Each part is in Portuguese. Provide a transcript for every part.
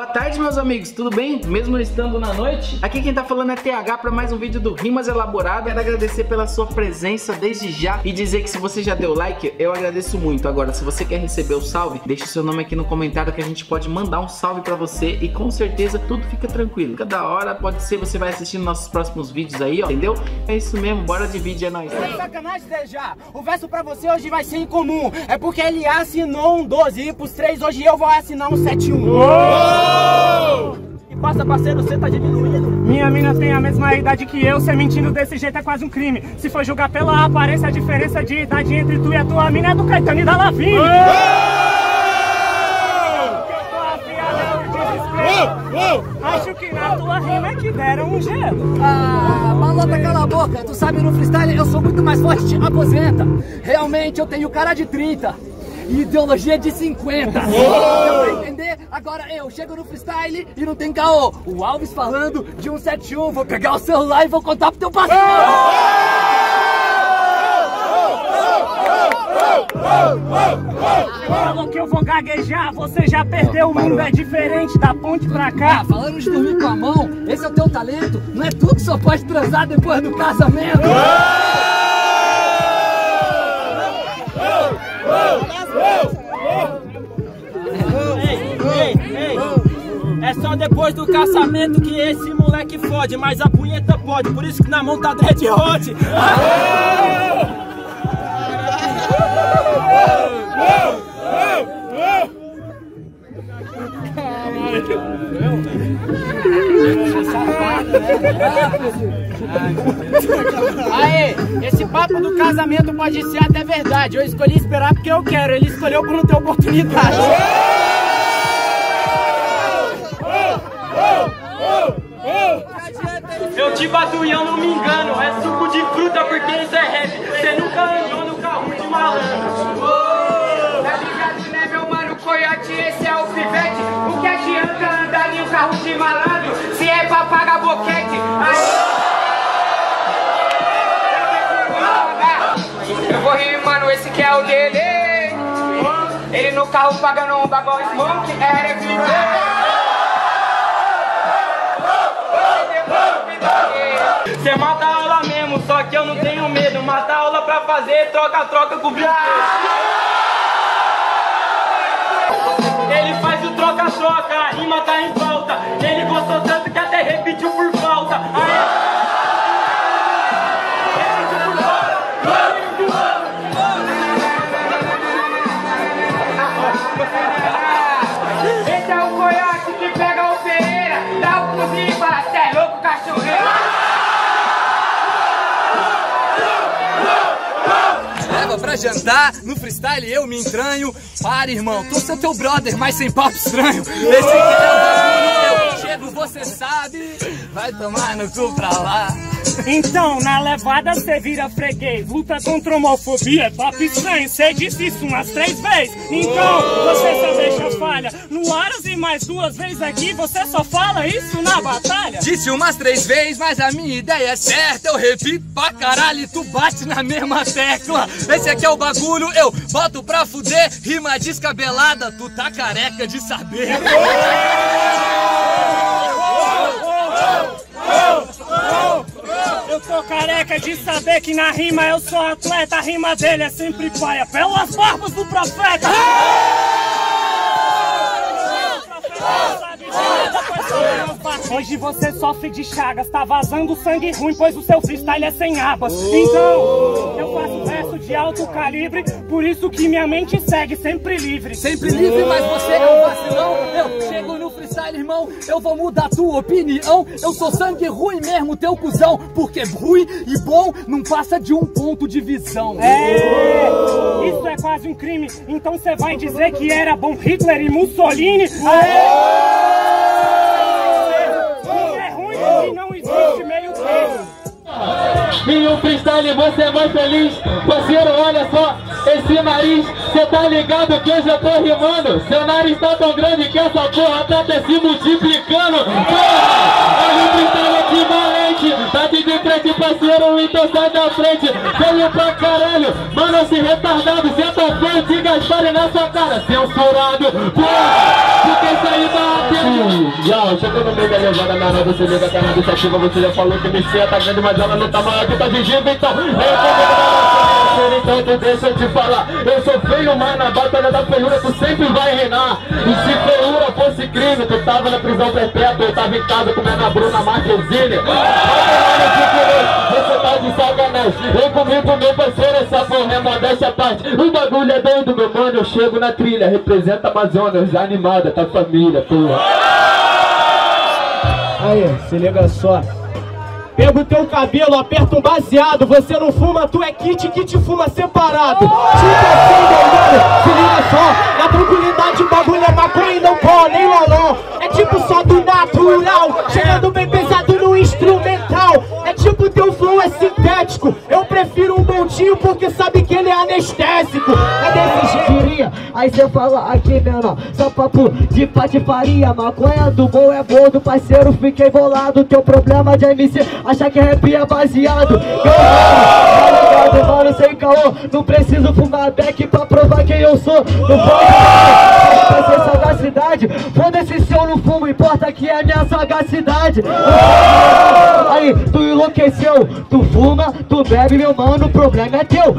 Boa tarde, meus amigos, tudo bem? Mesmo estando na noite? Aqui quem tá falando é TH para mais um vídeo do Rimas Elaborado. Quero agradecer pela sua presença desde já e dizer que se você já deu like, eu agradeço muito. Agora, se você quer receber o salve, deixe seu nome aqui no comentário que a gente pode mandar um salve para você e com certeza tudo fica tranquilo. Cada hora pode ser, você vai assistindo nossos próximos vídeos aí, ó, entendeu? É isso mesmo, bora de vídeo, é nóis. É sacanagem, Deja. O verso pra você hoje vai ser incomum. É porque ele assinou um 12 e pros três hoje eu vou assinar um 71. E passa, parceiro, você tá diminuindo. Minha mina tem a mesma idade que eu, ser mentindo desse jeito é quase um crime. Se for julgar pela aparência, a diferença de idade entre tu e a tua mina é do Caetano e da Lavigne. Acho que na tua rima é que deram um gelo. Ah, malota, cala a boca. Tu sabe, no freestyle eu sou muito mais forte, te aposenta. Realmente eu tenho cara de 30 e ideologia de 50. Deu pra entender? Agora eu chego no freestyle e não tem caô. O Alves falando de 171. Vou pegar o celular e vou contar pro teu parceiro. Falou que eu vou gaguejar, você já perdeu, o mundo é diferente da ponte pra cá. Ah, falando de dormir com a mão, esse é o teu talento. Não é tu que só pode transar depois do casamento. Depois do casamento que esse moleque fode, mas a punheta pode, por isso que na mão tá dread hot. Aê, esse papo do casamento pode ser até verdade. Eu escolhi esperar porque eu quero, ele escolheu por não ter oportunidade. Eu te bato e eu não me engano, é suco de fruta porque isso é rap. Você nunca andou no carro de malandro. Tá ligado, né, meu mano? Coiote, esse é o pivete. O que adianta andar em um carro de malandro se é pra pagar boquete? Aí... Eu vou rir, mano, esse que é o dele. Ele no carro pagando um bagulho smoke, é Você que eu não tenho medo. Mata aula pra fazer, troca-troca com o. Ele faz o troca-troca, a rima tá em falta. Ele gostou tanto que Leva pra jantar, no freestyle eu me entranho. Para, irmão, tô seu teu brother, mas sem papo estranho. Esse aqui é o chego, você sabe. Vai tomar no cu pra lá. Então, na levada cê vira freguês, luta contra homofobia, é papo estranho, cê disse isso umas três vezes. Então, você deixa falha no Aras e mais duas vezes aqui, você só fala isso na batalha. Disse umas três vezes, mas a minha ideia é certa. Eu repito pra caralho e tu bate na mesma tecla. Esse aqui é o bagulho, eu boto pra fuder. Rima descabelada, tu tá careca de saber. Eu tô careca de saber que na rima eu sou atleta, a rima dele é sempre paia, pelas barbas do profeta. Hoje você sofre de chagas, tá vazando sangue ruim, pois o seu freestyle é sem abas. Então, eu faço verso de alto calibre, por isso que minha mente segue sempre livre. Sempre livre, mas você é um vacilão. Eu chego no freestyle, irmão, eu vou mudar tua opinião. Eu sou sangue ruim mesmo, teu cuzão. Porque ruim e bom não passa de um ponto de visão. É, isso é quase um crime. Então você vai dizer que era bom Hitler e Mussolini? Aê! É ruim e não existe meio termo. Em um freestyle você é mais feliz Parceiro, olha só, esse nariz Cê tá ligado que eu já tô rimando? Seu nariz tá tão grande que essa porra tá até se multiplicando. Porra, freestyle equivalente Tá de frente, parceiro, então sai da frente. Feio pra caralho, mano, esse retardado Cê tá feio, te gaspare na sua cara Censurado, porra! Porque isso aí tá atendo chego no meio da levada, minha nova, você liga a cara iniciativa, você já falou que me tá grande, mas ela não tá maior que tá gengiva, então vem comigo deixa eu te falar. Eu sou feio, mas na batalha da feiura tu sempre vai reinar. E se feiura fosse crime, tu tava na prisão perpétua Eu tava em casa comendo a Bruna Marquezine. Você tá de sacanagem. Vem comigo, meu parceiro, essa porra é modéstia parte. O bagulho é doido, meu mano, eu chego na trilha Representa Amazonas, animada, tá família, porra. Aí, se liga só Pega o teu cabelo, aperta um baseado. Você não fuma, tu é kit, kit fuma separado. Tipo assim, mano, se liga só Na tranquilidade o bagulho é maconha e não pó, nem loló. É tipo só do natural Chegando bem pesado no instrumental aí cê fala aqui menor Só papo de patifaria Maconha do bom é bom do parceiro Fiquei bolado, teu problema de MC Achar que rap é baseado Tá ligado, mano, sem caô Não preciso fumar back pra provar quem eu sou Não pode ser sagacidade Foda-se se eu não fumo, importa que é minha sagacidade Aí, tu enlouqueceu Tu fuma, tu bebe, meu mano, o problema é teu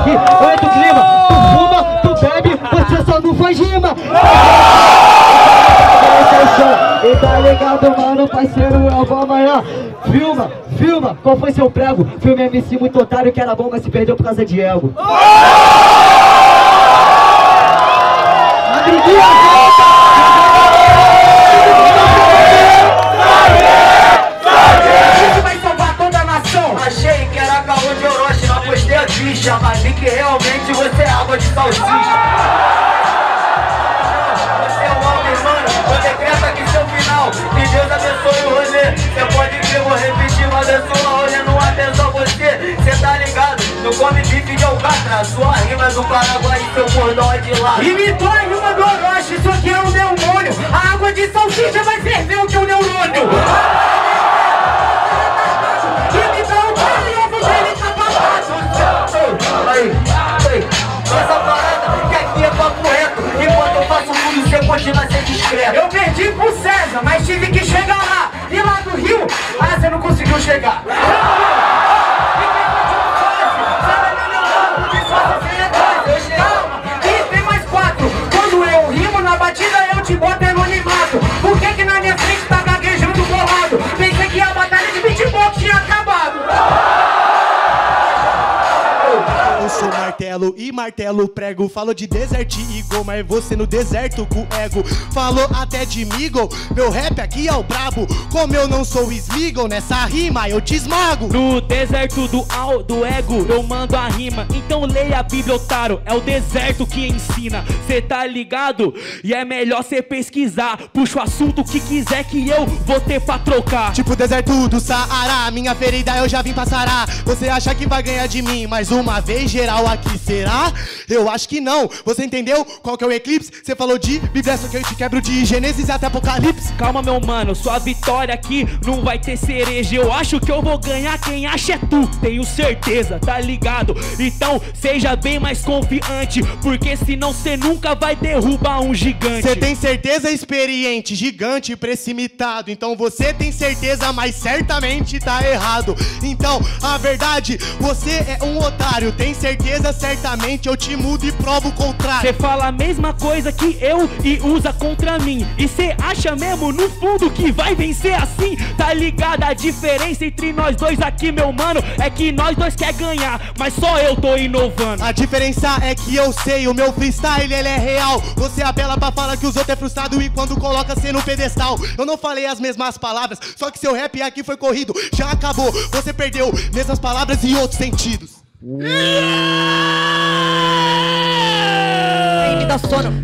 aqui, eu entro clima Tu fuma, tu bebe, você só não faz rima. E tá ligado, mano, parceiro, eu vou amanhã. Filma, filma, qual foi seu prego? Filme MC muito otário que era bom, mas se perdeu por causa de ego Sua rima do Paraguai e seu cordão é de lá. Imitou a rima do Orochi, isso aqui é um demônio A água de salsicha vai ferver o teu neurônio. Imitou o cara e ovo dele tá babado Aí, essa parada que aqui é papo reto. Enquanto eu faço tudo, você a ser discreto. Eu perdi pro César, mas tive que chegar lá. E lá do Rio, ah, você não conseguiu chegar Go! martelo e martelo prego. Falou de desert eagle, mas você no deserto com ego. Falou até de migo, meu rap aqui é o brabo. Como eu não sou Smeagol, nessa rima eu te esmago. No deserto do do ego, eu mando a rima. Então leia a Bíblia, otário, é o deserto que ensina. Cê tá ligado? E é melhor cê pesquisar. Puxa o assunto que quiser que eu vou ter pra trocar. Tipo deserto do Saara, minha ferida eu já vim passar Você acha que vai ganhar de mim mais uma vez geral aqui, será? Eu acho que não, você entendeu qual que é o eclipse? Você falou de Bíblia, só que eu te quebro de Gênesis até Apocalipse. Calma meu mano, sua vitória aqui não vai ter cereja. Eu acho que eu vou ganhar, quem acha é tu, tenho certeza, tá ligado? Então seja bem mais confiante, porque senão cê nunca vai derrubar um gigante. Você tem certeza experiente, gigante, precipitado. Então você tem certeza, mas certamente tá errado. Então, a verdade, você é um otário. Tem certeza, certamente eu te mudo e provo o contrário. Cê fala a mesma coisa que eu e usa contra mim. E cê acha mesmo no fundo que vai vencer assim? Tá ligado a diferença entre nós dois aqui, meu mano? É que nós dois quer ganhar, mas só eu tô inovando. A diferença é que eu sei, o meu freestyle ele é real. Você apela pra falar que os outros é frustrado e quando coloca cê no pedestal. Eu não falei as mesmas palavras, só que seu rap aqui foi corrido. Já acabou, você perdeu mesmas palavras e outros sentidos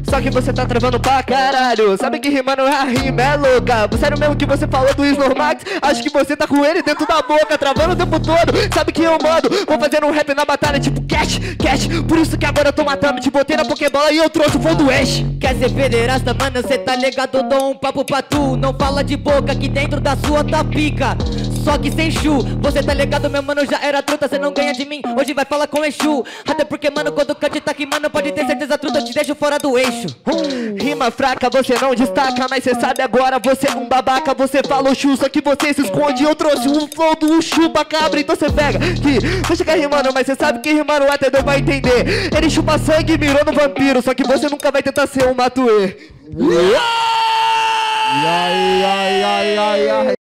Só que você tá travando pra caralho. Sabe que rimando a rima é louca. Sério mesmo que você falou do Snormax Acho que você tá com ele dentro da boca Travando o tempo todo. Sabe que eu mando? Vou fazer um rap na batalha tipo cash, cash. Por isso que agora eu tô matando. Te botei na pokebola e eu trouxe o fundo do Ash. Quer ser pederasta, mano, cê tá ligado? Dou um papo pra tu. Não fala de boca que dentro da sua tá pica Só que sem chu Você tá ligado, meu mano, já era truta Cê não ganha de mim, hoje vai falar com Exu Até porque, mano, quando o tá aqui, mano Pode ter certeza, truta, te deixo fora do eixo. Rima fraca, você não destaca, mas cê sabe agora, você é um babaca, você falou chu, só que você se esconde. Eu trouxe um flow do chupa cabra, então cê pega. Que você quer rimando, mas cê sabe que rimando até deu pra entender. Ele chupa sangue e mirou no vampiro, só que você nunca vai tentar ser um matuê. Ai.